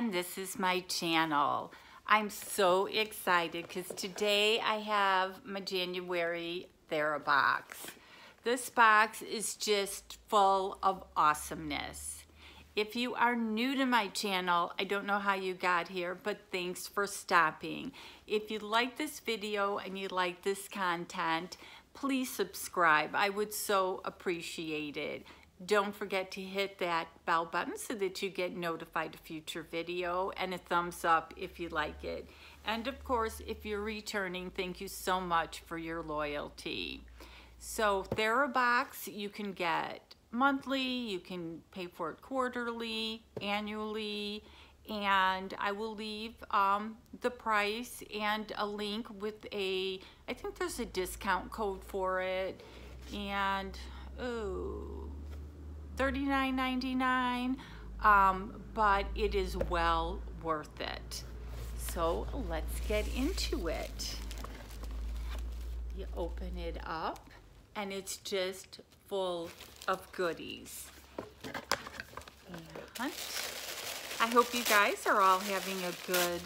and this is my channel. I'm so excited because today I have my January TheraBox. This box is just full of awesomeness. If you are new to my channel, I don't know how you got here, but thanks for stopping. If you like this video and you like this content, please subscribe. I would so appreciate it. Don't forget to hit that bell button so that you get notified of future video and a thumbs up if you like it. And of course, if you're returning, thank you so much for your loyalty. So TheraBox you can get monthly, you can pay for it quarterly, annually, and I will leave um, the price and a link with a, I think there's a discount code for it, and oh, $39.99, um, but it is well worth it. So let's get into it. You open it up and it's just full of goodies. And I hope you guys are all having a good,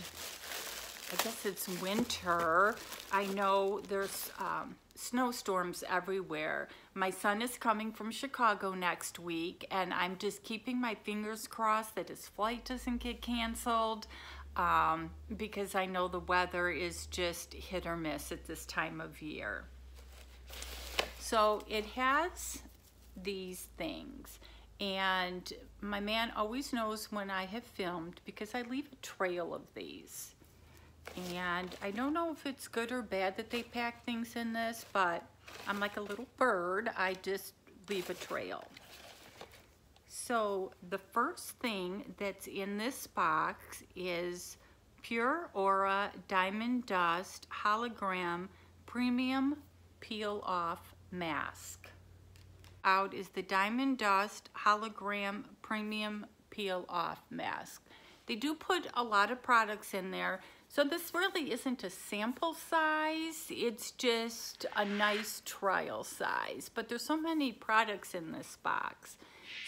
I guess it's winter. I know there's um, snowstorms everywhere. My son is coming from Chicago next week, and I'm just keeping my fingers crossed that his flight doesn't get canceled um, because I know the weather is just hit or miss at this time of year. So it has these things. And my man always knows when I have filmed because I leave a trail of these. And I don't know if it's good or bad that they pack things in this, but I'm like a little bird. I just leave a trail. So the first thing that's in this box is Pure Aura Diamond Dust Hologram Premium Peel Off Mask. Out is the Diamond Dust Hologram Premium Peel Off Mask. They do put a lot of products in there so this really isn't a sample size, it's just a nice trial size. But there's so many products in this box.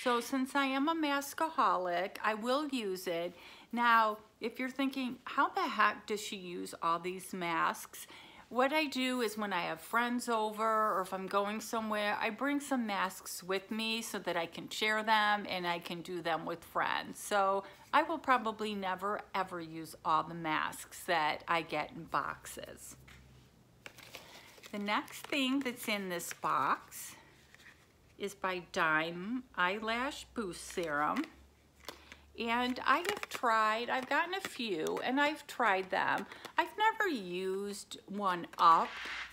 So since I am a maskaholic, I will use it. Now, if you're thinking, how the heck does she use all these masks? What I do is when I have friends over or if I'm going somewhere, I bring some masks with me so that I can share them and I can do them with friends. So I will probably never ever use all the masks that I get in boxes. The next thing that's in this box is by Dime Eyelash Boost Serum. And I have tried, I've gotten a few and I've tried them. I've never used one up,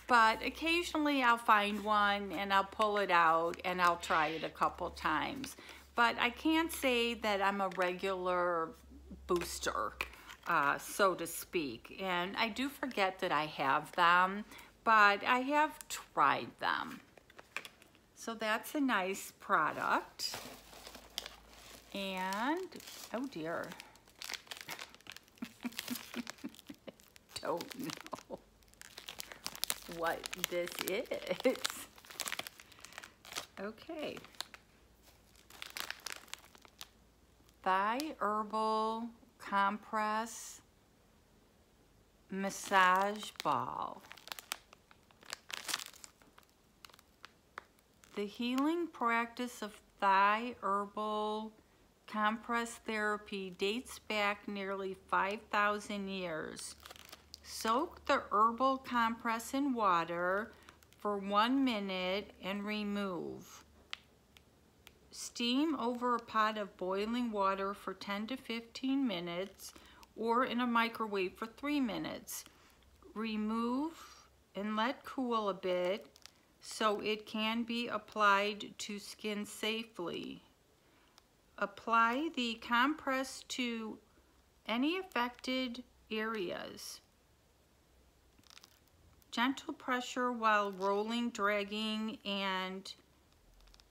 but occasionally I'll find one and I'll pull it out and I'll try it a couple times. But I can't say that I'm a regular booster, uh, so to speak. And I do forget that I have them, but I have tried them. So that's a nice product. And, oh dear. Don't know what this is. Okay. Thai Herbal Compress Massage Ball. The healing practice of Thai herbal compress therapy dates back nearly 5,000 years. Soak the herbal compress in water for one minute and remove. Steam over a pot of boiling water for 10 to 15 minutes or in a microwave for three minutes. Remove and let cool a bit so it can be applied to skin safely. Apply the compress to any affected areas. Gentle pressure while rolling, dragging, and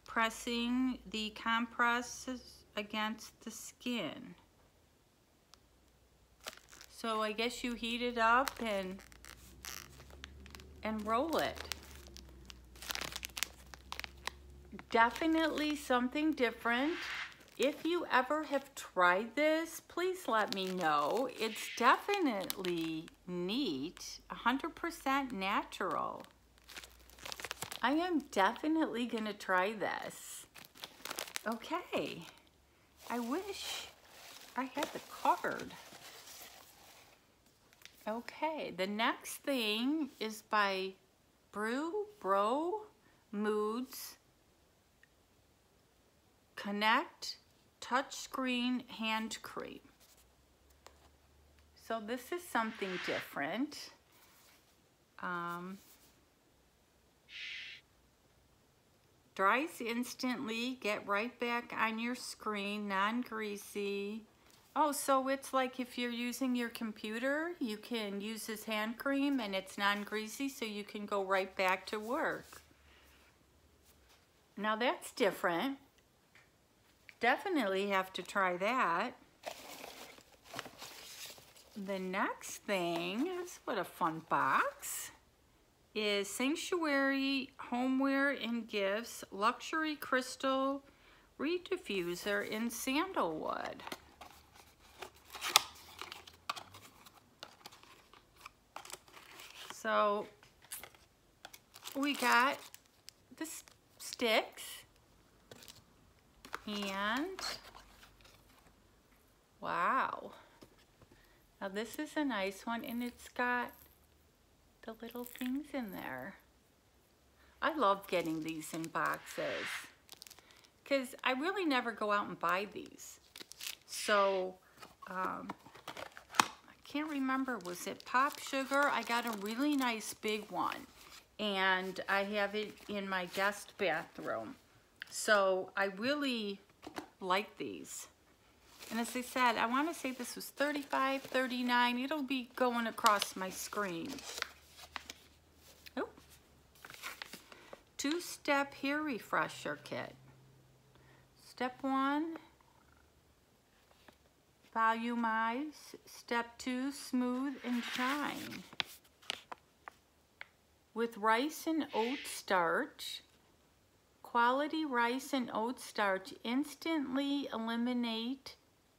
pressing the compresses against the skin. So I guess you heat it up and and roll it. Definitely something different if you ever have tried this, please let me know. It's definitely neat, 100% natural. I am definitely gonna try this. Okay, I wish I had the card. Okay, the next thing is by Brew Bro Moods Connect Touchscreen Hand Cream. So this is something different. Um, dries instantly, get right back on your screen, non-greasy. Oh, so it's like if you're using your computer, you can use this hand cream and it's non-greasy so you can go right back to work. Now that's different. Definitely have to try that. The next thing is what a fun box is Sanctuary Homeware and Gifts Luxury Crystal Reed Diffuser in Sandalwood. So we got the sticks and wow. Now this is a nice one and it's got the little things in there. I love getting these in boxes because I really never go out and buy these. So um, I can't remember, was it Pop Sugar? I got a really nice big one and I have it in my guest bathroom. So I really like these. And as I said, I want to say this was 35, 39. It'll be going across my screen. Oh. Two-step hair refresher kit. Step one, Volumize. Step two, smooth and shine. With rice and oat starch, quality rice and oat starch instantly eliminate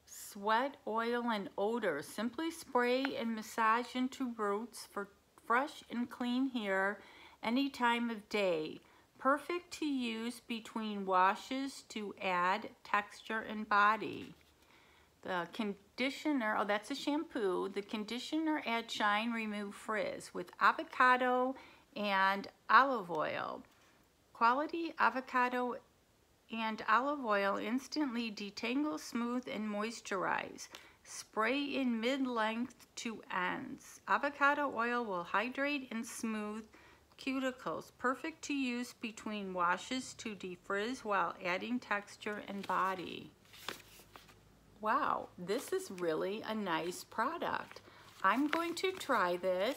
sweat, oil, and odor. Simply spray and massage into roots for fresh and clean hair any time of day. Perfect to use between washes to add texture and body. The conditioner, oh, that's a shampoo. The conditioner add shine, remove frizz with avocado and olive oil. Quality avocado and olive oil instantly detangle, smooth, and moisturize. Spray in mid-length to ends. Avocado oil will hydrate and smooth cuticles. Perfect to use between washes to defrizz while adding texture and body wow, this is really a nice product. I'm going to try this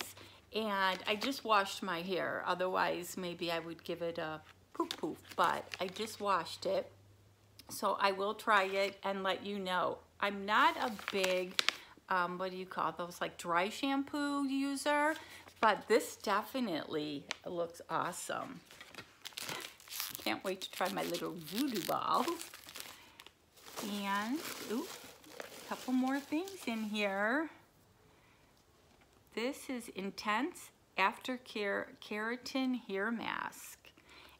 and I just washed my hair. Otherwise, maybe I would give it a poof poof, but I just washed it. So I will try it and let you know. I'm not a big, um, what do you call those, like dry shampoo user, but this definitely looks awesome. Can't wait to try my little voodoo ball. And, ooh, a couple more things in here. This is Intense Aftercare Keratin Hair Mask.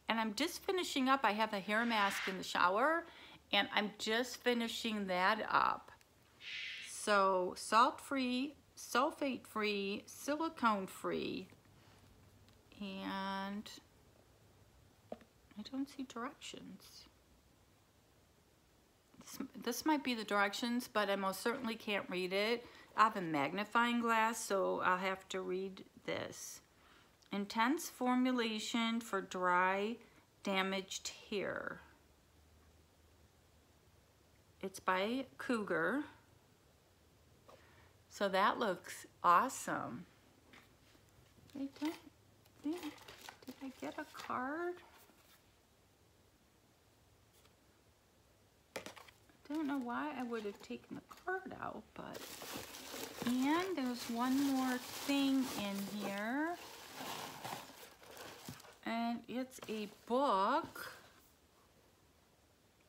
And I'm just finishing up. I have a hair mask in the shower, and I'm just finishing that up. So, salt-free, sulfate-free, silicone-free, and I don't see directions. This, might be the directions, but I most certainly can't read it. I have a magnifying glass, so I'll have to read this. Intense formulation for dry, damaged hair. It's by Cougar. So that looks awesome. did I get a card? I don't know why I would have taken the card out, but... And there's one more thing in here. And it's a book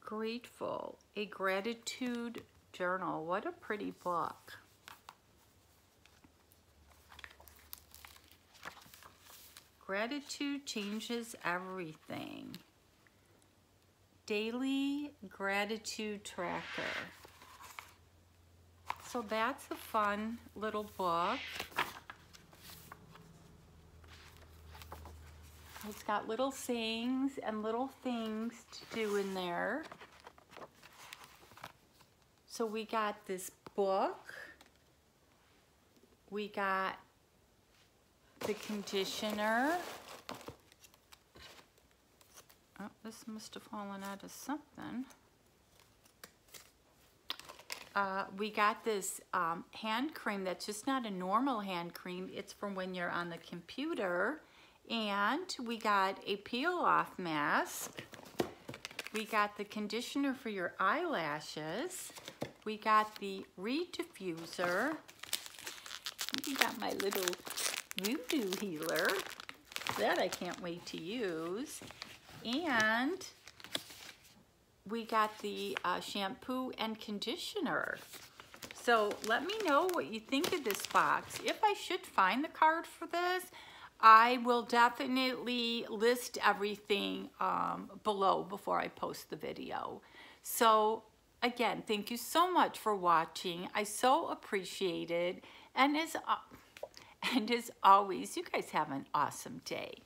Grateful, a gratitude journal. What a pretty book. Gratitude changes everything. Daily gratitude tracker. So that's a fun little book. It's got little sayings and little things to do in there. So we got this book. We got the conditioner. Oh, this must have fallen out of something. Uh, we got this um, hand cream that's just not a normal hand cream. It's from when you're on the computer. And we got a peel off mask. We got the conditioner for your eyelashes. We got the reed diffuser. We got my little voodoo healer. That I can't wait to use. And we got the uh, shampoo and conditioner. So let me know what you think of this box. If I should find the card for this, I will definitely list everything um, below before I post the video. So again, thank you so much for watching. I so appreciate it. And as, uh, and as always, you guys have an awesome day.